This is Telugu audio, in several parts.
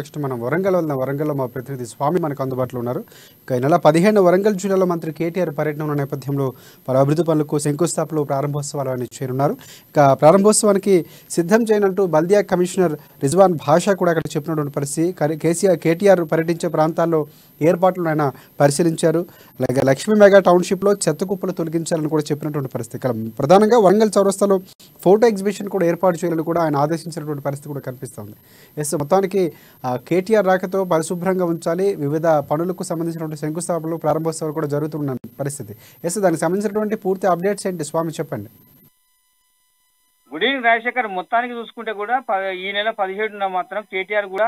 నెక్స్ట్ మనం వరంగల్ వెళ్దాం. వరంగల్లో మా ప్రతినిధి స్వామి మనకు అందుబాటులో ఉన్నారు. ఇక నెల పదిహేను వరంగల్ జిల్లాలో మంత్రి కేటీఆర్ పర్యటన ఉన్న నేపథ్యంలో పలు అభివృద్ధి పనులకు శంకుస్థాపనలు ప్రారంభోత్సవాలు అని చేరున్నారు. ఇక ప్రారంభోత్సవానికి సిద్ధం చేయనంటూ బల్దియా కమిషనర్ రిజ్వాన్ భాషా కూడా అక్కడ చెప్పినటువంటి పరిస్థితి. కేసీఆర్ కేటీఆర్ పర్యటించే ప్రాంతాల్లో ఏర్పాట్లను ఆయన పరిశీలించారు. అలాగే లక్ష్మీ మెగా టౌన్షిప్లో చెత్త కుప్పలు తొలగించాలని కూడా చెప్పినటువంటి పరిస్థితి. ఇక్కడ ప్రధానంగా వరంగల్ చౌరస్తాలో ఫోటో ఎగ్జిబిషన్ కూడా ఏర్పాటు చేయాలని కూడా ఆయన ఆదేశించినటువంటి పరిస్థితి కూడా కనిపిస్తుంది. ఎస్ మొత్తానికి కేటీఆర్ రాకతో పరిశుభ్రంగా ఉంచాలి. వివిధ పనులకు సంబంధించినటువంటి శంకుస్థాపనలు ప్రారంభోత్సవాలు కూడా జరుగుతున్న పరిస్థితి. ఎస్ దానికి సంబంధించినటువంటి పూర్తి అప్డేట్స్ ఏంటి? స్వామి చెప్పండి. Good evening Rajasekhar. మొత్తానికి చూసుకుంటే కూడా ఈ నెల పదిహేడున మాత్రం కేటీఆర్ కూడా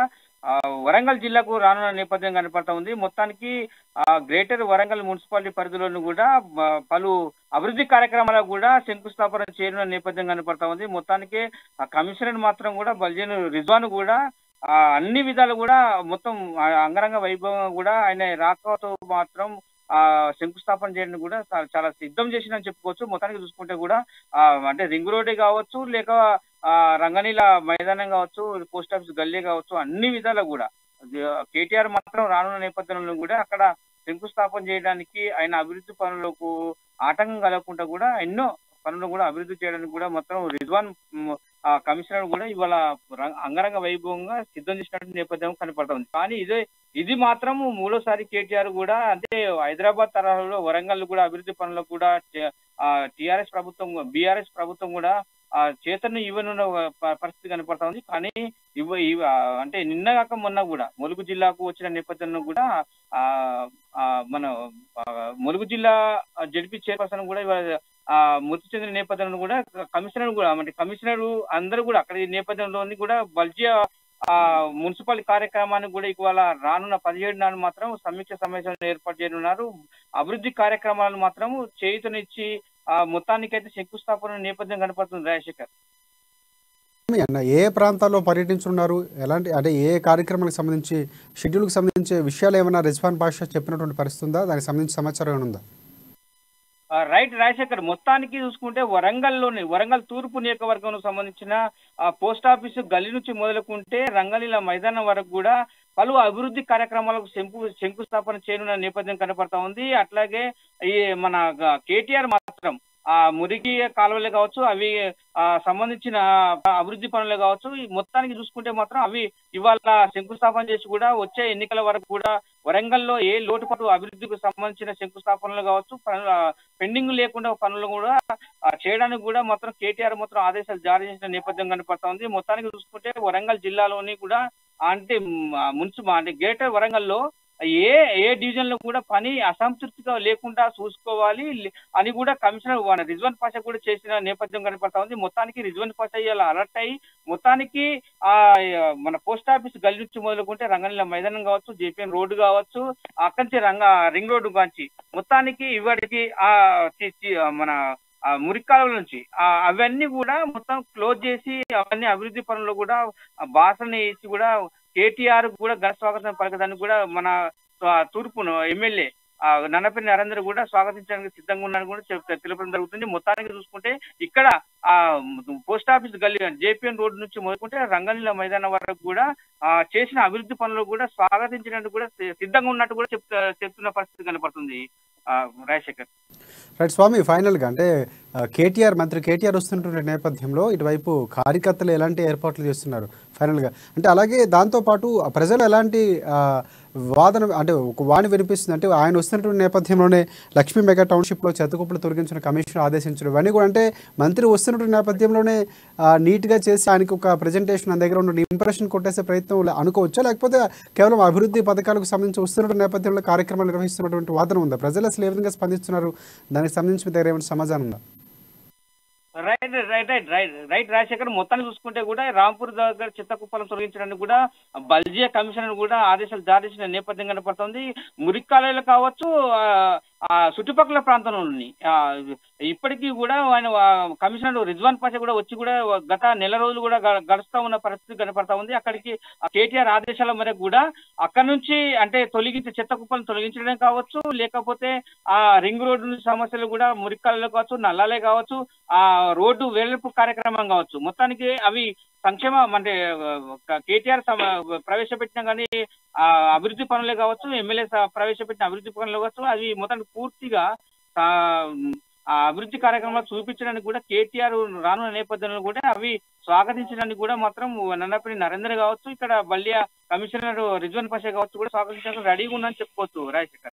వరంగల్ జిల్లాకు రానున్న నేపథ్యం కనపడతా ఉంది. మొత్తానికి గ్రేటర్ వరంగల్ మున్సిపాలిటీ పరిధిలోను కూడా పలు అభివృద్ధి కార్యక్రమాలకు కూడా శంకుస్థాపన చేయనున్న నేపథ్యం కనపడతా ఉంది. మొత్తానికి ఆ కమిషనర్ మాత్రం కూడా బల్జన్ రిజ్వాన్ కూడా అన్ని విధాలు కూడా మొత్తం అంగరంగ వైభవం కూడా ఆయన రాకతో మాత్రం ఆ శంకుస్థాపన చేయడం కూడా చాలా- సిద్ధం చేసిందని చెప్పుకోవచ్చు. మొత్తానికి చూసుకుంటే కూడా ఆ, అంటే రింగ్ రోడ్డే కావచ్చు లేక ఆ, రంగనీల మైదానం కావచ్చు పోస్ట్ ఆఫీస్ గల్లీ కావచ్చు అన్ని విధాలు కూడా. కేటీఆర్ మాత్రం రానున్న నేపథ్యంలో కూడా అక్కడ శంకుస్థాపన చేయడానికి ఆయన అభివృద్ధి పనులకు ఆటంకం కలగకుండా కూడా ఎన్నో పనులు కూడా అభివృద్ధి చేయడానికి కూడా మొత్తం రిజ్వాన్ ఆ కమిషనర్ కూడా ఇవాళ అంగరంగ వైభవంగా సిద్ధం చేసినటువంటి నేపథ్యం కనపడుతుంది. కానీ ఇదే ఇది మాత్రం మూడోసారి కేటీఆర్ కూడా అంటే హైదరాబాద్ తరహాలో వరంగల్ కూడా అభివృద్ధి పనులకు కూడా టిఆర్ఎస్ ప్రభుత్వం బీఆర్ఎస్ ప్రభుత్వం కూడా ఆ చేతను ఇవ్వనున్న పరిస్థితి కనపడుతుంది. కానీ ఇవ్వ అంటే నిన్న కాక మొన్న కూడా ములుగు జిల్లాకు వచ్చిన నేపథ్యంలో కూడా ఆ మన ములుగు జిల్లా జడ్పీ చైర్పర్సన్ కూడా ఇవాళ ఆ మృతి చెందిన నేపథ్యంలో కూడా కమిషనర్ కూడా అంటే కమిషనర్ అందరూ కూడా అక్కడ ఈ నేపథ్యంలోని కూడా బల్జియా ఆ మున్సిపల్ కార్యక్రమానికి కూడా ఇవాళ రానున్న పదిహేడు నాడు మాత్రం సమీక్ష సమావేశం ఏర్పాటు చేయనున్నారు. అభివృద్ధి కార్యక్రమాలను మాత్రం చేయుతనిచ్చి ఆ మొత్తానికైతే శంకుస్థాపన నేపథ్యం కనపడుతుంది రాజశేఖర్. అన్న ఏ ప్రాంతాల్లో పర్యటించున్నారు ఎలాంటి అంటే ఏ కార్యక్రమాలకు సంబంధించి షెడ్యూల్కి సంబంధించి విషయాలు ఏమైనా రిజ్వాన్ భాష చెప్పినటువంటి పరిస్థితి ఉందా? దానికి సంబంధించి సమాచారం ఏమైనా ఉందా? రైట్ రాజశేఖర్ మొత్తానికి చూసుకుంటే వరంగల్లోని వరంగల్ తూర్పు నియోజకవర్గం సంబంధించిన పోస్ట్ ఆఫీసు గల్లీ నుంచి మొదలుకుంటే రంగలీల మైదానం వరకు కూడా పలు అభివృద్ధి కార్యక్రమాలకు శంకు శంకుస్థాపన చేయనున్న నేపథ్యం కనపడతా ఉంది. అట్లాగే ఈ మన కేటీఆర్ మాత్రం ఆ మురికి కాలువలే కావచ్చు అవి సంబంధించిన అభివృద్ధి పనులే కావచ్చు ఈ మొత్తానికి చూసుకుంటే మాత్రం అవి ఇవాళ శంకుస్థాపన చేసి కూడా వచ్చే ఎన్నికల వరకు కూడా వరంగల్లో ఏ లోటుపాటు అభివృద్ధికి సంబంధించిన శంకుస్థాపనలు కావచ్చు పనులు పెండింగ్ లేకుండా పనులు కూడా చేయడానికి కూడా మొత్తం కేటీఆర్ మొత్తం ఆదేశాలు జారీ చేసిన నేపథ్యం కనపడతా ఉంది మొత్తానికి చూసుకుంటే వరంగల్ జిల్లాలోని కూడా అంటే మున్సిపల్ అంటే గ్రేటర్ వరంగల్లో ఏ ఏ డివిజన్లో కూడా పని అసంతృప్తిగా లేకుండా చూసుకోవాలి అని కూడా కమిషనర్ మన పాష పాషా కూడా చేసిన నేపథ్యం కనపడతా ఉంది. మొత్తానికి రిజ్వన్ పాషా ఇలా అలర్ట్ అయ్యి మొత్తానికి ఆ మన పోస్ట్ ఆఫీస్ గల్లి నుంచి మొదలుకుంటే రంగనీల మైదానం కావచ్చు జేపీఎం రోడ్డు కావచ్చు అక్కడి నుంచి రంగ రింగ్ రోడ్డు కాంచి మొత్తానికి ఇవాటికి ఆ మన ఆ మురికాల నుంచి అవన్నీ కూడా మొత్తం క్లోజ్ చేసి అవన్నీ అభివృద్ధి పనులు కూడా ఆ వేసి కూడా కేటీఆర్ కూడా ఘన స్వాగతం పలకడానికి కూడా మన తూర్పును ఎమ్మెల్యే నన్నపల్లి నరేంద్ర కూడా స్వాగతించడానికి సిద్ధంగా ఉన్నారని కూడా తెలపడం జరుగుతుంది. మొత్తానికి చూసుకుంటే ఇక్కడ ఆ పోస్ట్ ఆఫీస్ గల్లీ జేపీఎన్ రోడ్ నుంచి మొదలుకుంటే రంగనీల మైదానం వరకు కూడా ఆ, చేసిన అభివృద్ధి పనులు కూడా స్వాగతించడానికి కూడా సిద్ధంగా ఉన్నట్టు కూడా చెప్తున్న పరిస్థితి కనపడుతుంది. రాజశేఖర్. రైట్ స్వామి ఫైనల్గా అంటే కేటీఆర్ మంత్రి కేటీఆర్ వస్తున్నటువంటి నేపథ్యంలో ఇటువైపు కార్యకర్తలు ఎలాంటి ఏర్పాట్లు చేస్తున్నారు ఫైనల్గా? అంటే అలాగే దాంతోపాటు ప్రజలు ఎలాంటి వాదన అంటే ఒక వాణి వినిపిస్తుంది అంటే ఆయన వస్తున్నటువంటి నేపథ్యంలోనే లక్ష్మీ మెగా టౌన్షిప్లో చెత్తకుప్పలు తొలగించిన కమిషన్ ఆదేశించడం ఇవన్నీ కూడా అంటే మంత్రి వస్తున్నటువంటి నేపథ్యంలోనే నీట్గా చేసి ఆయనకు ఒక ప్రజెంటేషన్ నా దగ్గర ఉన్న ఇంప్రెషన్ కొట్టేసే ప్రయత్నం అనుకోవచ్చా? లేకపోతే కేవలం అభివృద్ధి పథకాలకు సంబంధించి వస్తున్నటువంటి నేపథ్యంలో కార్యక్రమాలు నిర్వహిస్తున్నటువంటి వాదన ఉందా? ప్రజలు అసలు ఏ విధంగా స్పందిస్తున్నారు? దానికి సంబంధించి మీ దగ్గర ఏమైనా సమాధానం ఉందా? Right right right right right Rajasekhar. మొత్తాన్ని చూసుకుంటే కూడా రాంపూర్ దగ్గర చెత్త కుప్పలను తొలగించడానికి కూడా బల్జియా కమిషనర్ కూడా ఆదేశాలు జారీ చేసిన నేపథ్యం కనపడుతుంది. మురిక్కాలలో కావచ్చు ఆ చుట్టుపక్కల ప్రాంతంలోని ఆ, ఇప్పటికీ కూడా ఆయన కమిషనర్ రిజ్వాన్ పాషా కూడా వచ్చి కూడా గత నెల రోజులు కూడా గడుస్తా ఉన్న పరిస్థితి కనపడతా ఉంది. అక్కడికి కేటీఆర్ ఆదేశాల మేరకు కూడా అక్కడ నుంచి అంటే తొలగించే చెత్త కుప్పలను తొలగించడం కావచ్చు లేకపోతే ఆ రింగ్ రోడ్డు సమస్యలు కూడా మురికాలలో కావచ్చు నల్లాలే కావచ్చు ఆ రోడ్డు వేలపు కార్యక్రమం కావచ్చు. మొత్తానికి అవి సంక్షేమ అంటే కేటీఆర్ ప్రవేశపెట్టిన కానీ ఆ అభివృద్ధి పనులే కావచ్చు ఎమ్మెల్యే ప్రవేశపెట్టిన అభివృద్ధి పనులు కావచ్చు అవి మొత్తం పూర్తిగా ఆ, ఆ అభివృద్ధి కార్యక్రమాలు చూపించడానికి కూడా కేటీఆర్ రానున్న నేపథ్యంలో కూడా అవి స్వాగతించడానికి కూడా మాత్రం నన్నపల్లి నరేంద్ర కావచ్చు ఇక్కడ బల్లియా కమిషనర్ రిజ్వన్ పాషా కావచ్చు కూడా స్వాగతించడానికి రెడీగా ఉందని చెప్పుకోవచ్చు రాజశేఖర్.